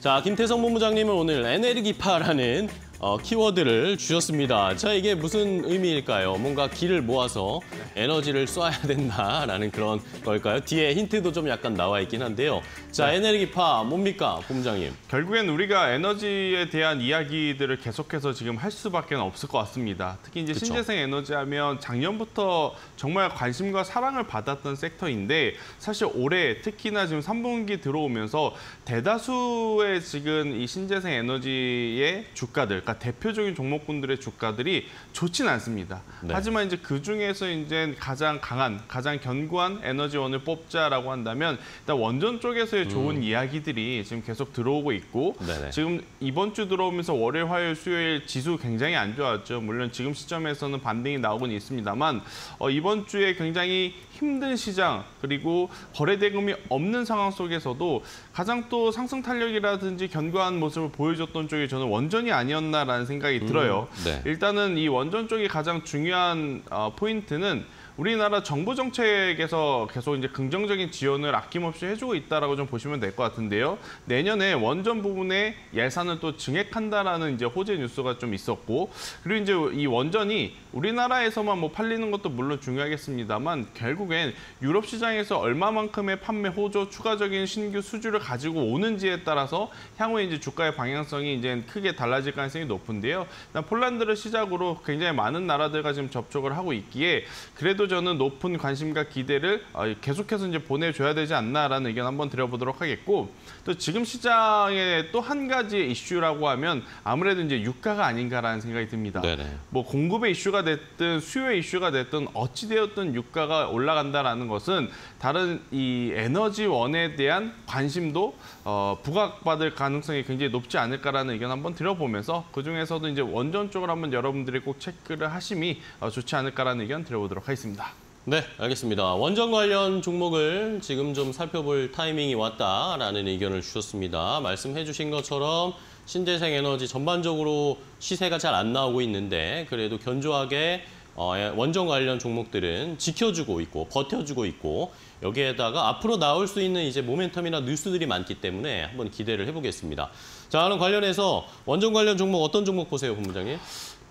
자, 김태성 본부장님은 오늘 에네르기파라는 어, 키워드를 주셨습니다. 자, 이게 무슨 의미일까요? 뭔가 기를 모아서 에너지를 쏴야 된다라는 그런 걸까요? 뒤에 힌트도 좀 약간 나와 있긴 한데요. 자, 에네르기파 뭡니까, 본부장님? 결국엔 우리가 에너지에 대한 이야기들을 계속해서 지금 할 수밖에 없을 것 같습니다. 특히 이제 그쵸. 신재생 에너지 하면 작년부터 정말 관심과 사랑을 받았던 섹터인데 사실 올해 특히나 지금 3분기 들어오면서 대다수의 지금 이 신재생 에너지의 주가들, 그러니까 대표적인 종목군들의 주가들이 좋진 않습니다. 네. 하지만 이제 그 중에서 이제 가장 강한, 가장 견고한 에너지원을 뽑자라고 한다면 일단 원전 쪽에서의 좋은 이야기들이 지금 계속 들어오고 있고 음. 네네. 지금 이번 주 들어오면서 월요일, 화요일, 수요일 지수 굉장히 안 좋았죠. 물론 지금 시점에서는 반등이 나오곤 있습니다만 어, 이번 주에 굉장히 힘든 시장 그리고 거래 대금이 없는 상황 속에서도 가장 또 상승 탄력이라든지 견고한 모습을 보여줬던 쪽이 저는 원전이 아니었나 라는 생각이 들어요. 네. 일단은 이 원전 쪽이 가장 중요한 어, 포인트는 우리나라 정부 정책에서 계속 이제 긍정적인 지원을 아낌없이 해주고 있다라고 좀 보시면 될 것 같은데요. 내년에 원전 부분에 예산을 또 증액한다라는 이제 호재 뉴스가 좀 있었고 그리고 이제 이 원전이 우리나라에서만 뭐 팔리는 것도 물론 중요하겠습니다만 결국엔 유럽 시장에서 얼마만큼의 판매 호조 추가적인 신규 수주를 가지고 오는지에 따라서 향후에 이제 주가의 방향성이 이제 크게 달라질 가능성이 높은데요. 폴란드를 시작으로 굉장히 많은 나라들과 지금 접촉을 하고 있기에 그래도 저는 높은 관심과 기대를 어, 계속해서 이제 보내줘야 되지 않나라는 의견 한번 드려보도록 하겠고 또 지금 시장에 또한 가지 이슈라고 하면 아무래도 이제 유가가 아닌가라는 생각이 듭니다. 네네. 뭐 공급의 이슈가 됐든 수요의 이슈가 됐든 어찌 되었든 유가가 올라간다라는 것은 다른 이 에너지원에 대한 관심도 어, 부각받을 가능성이 굉장히 높지 않을까라는 의견 한번 드려보면서 그 중에서도 이제 원전 쪽을 한번 여러분들이 꼭 체크를 하심이 어, 좋지 않을까라는 의견 드려보도록 하겠습니다. 네, 알겠습니다. 원전 관련 종목을 지금 좀 살펴볼 타이밍이 왔다라는 의견을 주셨습니다. 말씀해 주신 것처럼 신재생 에너지 전반적으로 시세가 잘 안 나오고 있는데 그래도 견조하게 어, 원전 관련 종목들은 지켜주고 있고 버텨주고 있고 여기에다가 앞으로 나올 수 있는 이제 모멘텀이나 뉴스들이 많기 때문에 한번 기대를 해보겠습니다. 자, 그럼 관련해서 원전 관련 종목 어떤 종목 보세요, 본부장님?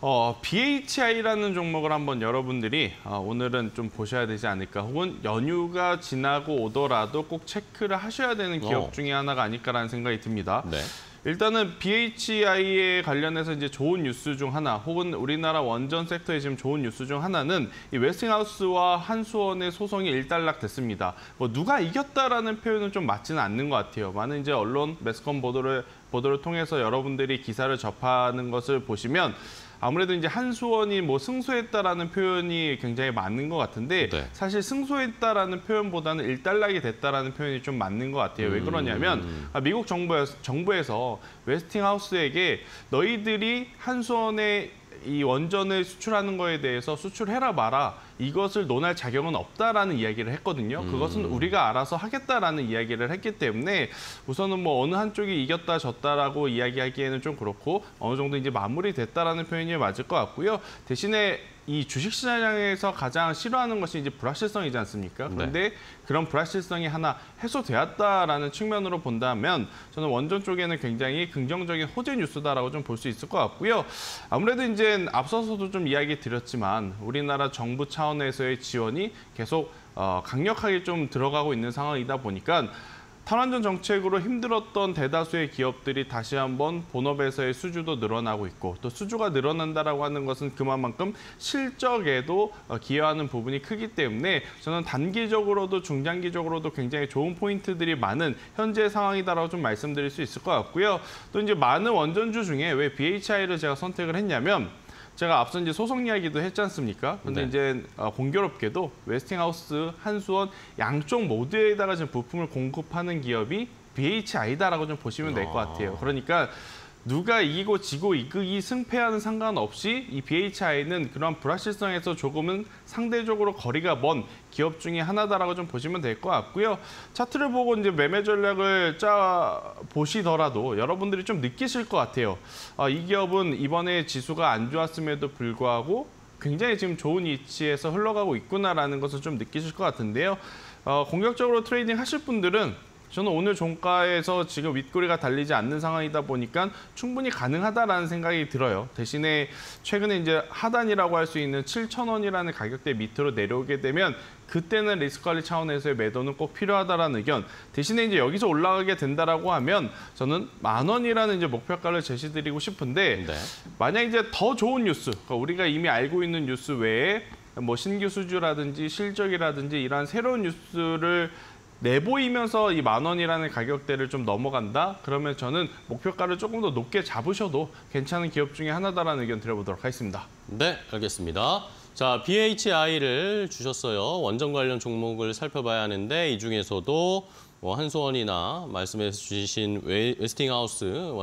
어, BHI라는 종목을 한번 여러분들이 어, 오늘은 좀 보셔야 되지 않을까 혹은 연휴가 지나고 오더라도 꼭 체크를 하셔야 되는 기업 어. 중에 하나가 아닐까라는 생각이 듭니다. 네. 일단은 BHI에 관련해서 이제 좋은 뉴스 중 하나, 혹은 우리나라 원전 섹터에 지금 좋은 뉴스 중 하나는 이 웨스팅하우스와 한수원의 소송이 일단락됐습니다. 뭐 누가 이겼다라는 표현은 좀 맞지는 않는 것 같아요. 많은 이제 언론, 매스컴 보도를 보도를 통해서 여러분들이 기사를 접하는 것을 보시면 아무래도 이제 한수원이 뭐 승소했다라는 표현이 굉장히 맞는 것 같은데 네. 사실 승소했다라는 표현보다는 일단락이 됐다라는 표현이 좀 맞는 것 같아요. 왜 그러냐면 아, 미국 정부에서, 정부에서 웨스팅하우스에게 너희들이 한수원의 이 원전을 수출하는 거에 대해서 수출해라 마라 이것을 논할 자격은 없다라는 이야기를 했거든요. 그것은 우리가 알아서 하겠다라는 이야기를 했기 때문에 우선은 뭐 어느 한쪽이 이겼다 졌다라고 이야기하기에는 좀 그렇고 어느 정도 이제 마무리됐다라는 표현이 맞을 것 같고요. 대신에 이 주식시장에서 가장 싫어하는 것이 이제 불확실성이지 않습니까? 그런데 그런 불확실성이 하나 해소되었다라는 측면으로 본다면 저는 원전 쪽에는 굉장히 긍정적인 호재 뉴스다라고 좀 볼 수 있을 것 같고요. 아무래도 이제 앞서서도 좀 이야기 드렸지만 우리나라 정부 차원에서의 지원이 계속 어, 강력하게 좀 들어가고 있는 상황이다 보니까 탈원전 정책으로 힘들었던 대다수의 기업들이 다시 한번 본업에서의 수주도 늘어나고 있고 또 수주가 늘어난다라고 하는 것은 그만큼 실적에도 어, 기여하는 부분이 크기 때문에 저는 단기적으로도 중장기적으로도 굉장히 좋은 포인트들이 많은 현재 상황이다라고 좀 말씀드릴 수 있을 것 같고요. 또 이제 많은 원전주 중에 왜 BHI를 제가 선택을 했냐면 제가 앞서 이제 소송 이야기도 했지 않습니까? 근데 네. 이제 어, 공교롭게도 웨스팅하우스, 한수원 양쪽 모두에다가 지금 부품을 공급하는 기업이 BHI다라고 좀 보시면 될 것 같아요. 그러니까 누가 이기고 지고 이기 승패하는 상관없이 이 BHI는 그런 불확실성에서 조금은 상대적으로 거리가 먼 기업 중에 하나다라고 좀 보시면 될 것 같고요. 차트를 보고 이제 매매 전략을 짜 보시더라도 여러분들이 좀 느끼실 것 같아요. 아, 이 기업은 이번에 지수가 안 좋았음에도 불구하고 굉장히 지금 좋은 위치에서 흘러가고 있구나라는 것을 좀 느끼실 것 같은데요. 어, 공격적으로 트레이딩 하실 분들은 저는 오늘 종가에서 지금 윗꼬리가 달리지 않는 상황이다 보니까 충분히 가능하다라는 생각이 들어요. 대신에 최근에 이제 하단이라고 할 수 있는 7,000원이라는 가격대 밑으로 내려오게 되면 그때는 리스크 관리 차원에서의 매도는 꼭 필요하다라는 의견. 대신에 이제 여기서 올라가게 된다라고 하면 저는 만 원이라는 이제 목표가를 제시드리고 싶은데 네. 만약 이제 더 좋은 뉴스, 그러니까 우리가 이미 알고 있는 뉴스 외에 뭐 신규 수주라든지 실적이라든지 이러한 새로운 뉴스를 내보이면서 이 만 원이라는 가격대를 좀 넘어간다? 그러면 저는 목표가를 조금 더 높게 잡으셔도 괜찮은 기업 중에 하나다라는 의견 드려보도록 하겠습니다. 네, 알겠습니다. 자, BHI를 주셨어요. 원전 관련 종목을 살펴봐야 하는데 이 중에서도 뭐 한수원이나 말씀해 주신 웨- 웨스팅하우스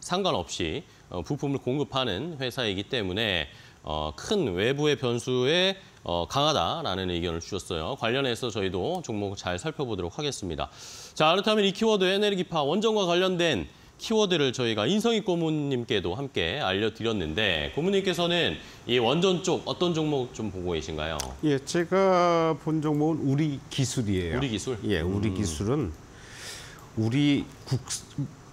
상관없이 어, 부품을 공급하는 회사이기 때문에 어, 큰 외부의 변수에 어, 강하다라는 의견을 주셨어요. 관련해서 저희도 종목 잘 살펴보도록 하겠습니다. 자, 그렇다면 이 키워드 에너지파 원전과 관련된 키워드를 저희가 인성희 고문님께도 함께 알려드렸는데 고문님께서는 이 원전 쪽 어떤 종목 좀 보고 계신가요? 예, 제가 본 종목은 우리 기술이에요. 우리 기술? 예, 우리 기술은 우리 국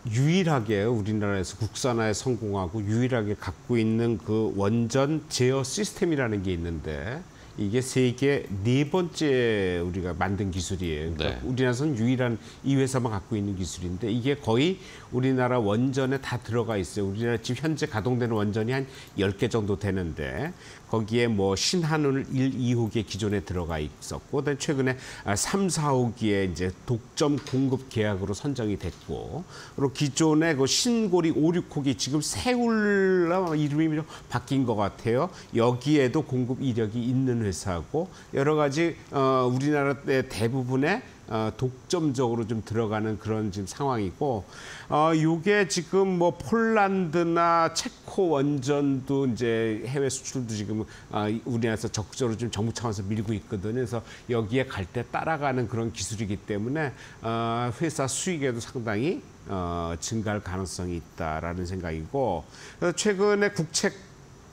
유일하게 우리나라에서 국산화에 성공하고 유일하게 갖고 있는 그 원전 제어 시스템이라는 게 있는데 이게 세계 네 번째 우리가 만든 기술이에요. 그러니까 네. 우리나라에서는 유일한 이 회사만 갖고 있는 기술인데 이게 거의 우리나라 원전에 다 들어가 있어요. 우리나라 지금 현재 가동되는 원전이 한 10개 정도 되는데 거기에 뭐 신한울 1, 2호기 기존에 들어가 있었고 그다음에 최근에 아, 3, 4호기에 이제 독점 공급 계약으로 선정이 됐고 그리고 기존에 그 신고리 5, 6호기 지금 세울라 이름이 좀 바뀐 것 같아요. 여기에도 공급 이력이 있는 회사고 여러 가지 어, 우리나라의 대부분의 어, 독점적으로 좀 들어가는 그런 지금 상황이고 어 요게 지금 뭐 폴란드나 체코 원전도 이제 해외 수출도 지금 아, 우리나라에서 적극적으로 좀 정부 차원에서 밀고 있거든요. 그래서 여기에 갈 때 따라가는 그런 기술이기 때문에 어, 회사 수익에도 상당히 어, 증가할 가능성이 있다라는 생각이고 그래서 최근에 국책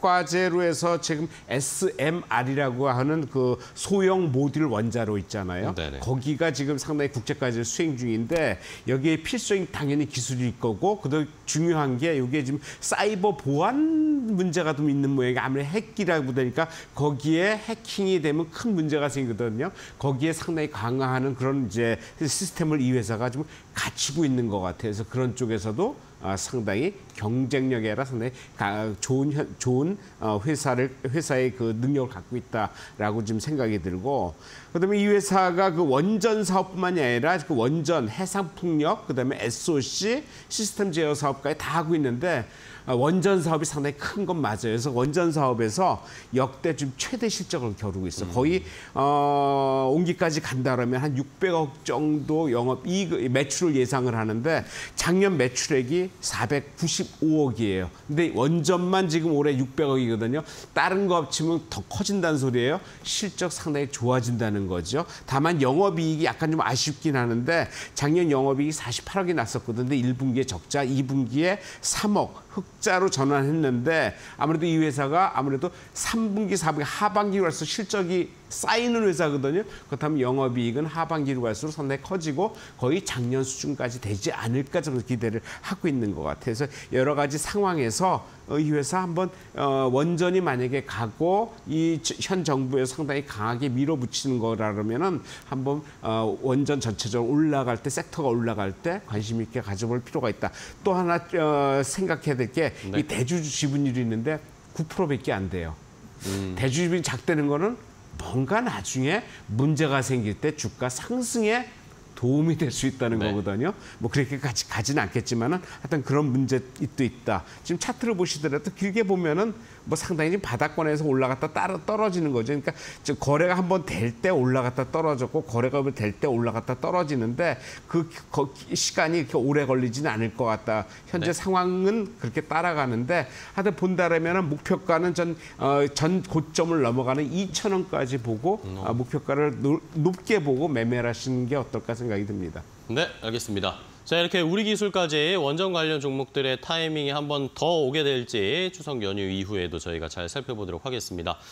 과제로 해서 지금 SMR이라고 하는 그 소형 모듈 원자로 있잖아요. 네네. 거기가 지금 상당히 국제까지 수행 중인데 여기에 필수적인 당연히 기술일 거고 그도 중요한 게 이게 지금 사이버 보안 문제가 좀 있는 모양이 아무리 핵기라고 되니까 거기에 해킹이 되면 큰 문제가 생기거든요. 거기에 상당히 강화하는 그런 이제 시스템을 이 회사가 좀 갖추고 있는 것 같아요. 그래서 그런 쪽에서도 아, 상당히 경쟁력이 아니라 상당히 가- 좋은 현- 좋은 어, 회사를 회사의 그 능력을 갖고 있다라고 지금 생각이 들고 그다음에 이 회사가 그 원전 사업뿐만이 아니라 그 원전 해상 풍력 그다음에 SOC 시스템 제어 사업까지 다 하고 있는데 어, 원전 사업이 상당히 큰 건 맞아요. 그래서 원전 사업에서 역대 지금 최대 실적을 겨루고 있어. 요 거의 어, 온기까지 간다라면 한 600억 정도 영업 이익 매출을 예상을 하는데 작년 매출액이 495억이에요. 근데 원전만 지금 올해 600억이거든요. 다른 거 합치면 더 커진다는 소리예요. 실적 상당히 좋아진다는 거죠. 다만 영업이익이 약간 좀 아쉽긴 하는데 작년 영업이익이 48억이 났었거든요. 근데 1분기에 적자, 2분기에 3억 흑자로 전환했는데 아무래도 이 회사가 아무래도 3분기, 4분기 하반기로 갈수록 실적이 쌓이는 회사거든요. 그렇다면 영업이익은 하반기로 갈수록 상당히 커지고 거의 작년 수준까지 되지 않을까 정도 기대를 하고 있는 것 같아요. 그래서 여러 가지 상황에서 어, 이 회사 한번 어, 원전이 만약에 가고 이 현 정부에서 상당히 강하게 밀어붙이는 거라면은 한번 어, 원전 전체적으로 올라갈 때 섹터가 올라갈 때 관심 있게 가져볼 필요가 있다. 또 하나 어, 생각해야 될 게이 네. 대주 지분율이 있는데 9%밖에 안 돼요. 대주 지분이 작다는 거는 뭔가 나중에 문제가 생길 때 주가 상승에 도움이 될 수 있다는 네. 거거든요. 뭐 그렇게까지 가지는 않겠지만은 하여튼 그런 문제도 있다. 지금 차트를 보시더라도 길게 보면은 뭐 상당히 바닥권에서 올라갔다 따라 떨어지는 거죠. 그러니까 저 거래가 한번 될 때 올라갔다 떨어졌고 거래가 될 때 올라갔다 떨어지는데 그 거- 시간이 이렇게 오래 걸리지는 않을 것 같다. 현재 네. 상황은 그렇게 따라가는데 하여튼 본다라면은 목표가는 전, 어, 전 고점을 넘어가는 2천 원까지 보고 아, 목표가를 노- 높게 보고 매매를 하시는 게 어떨까 생각이 듭니다. 네, 알겠습니다. 자, 이렇게 우리 기술까지 원전 관련 종목들의 타이밍이 한 번 더 오게 될지 추석 연휴 이후에도 저희가 잘 살펴보도록 하겠습니다.